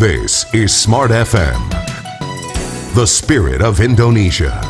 This is Smart FM, the spirit of Indonesia.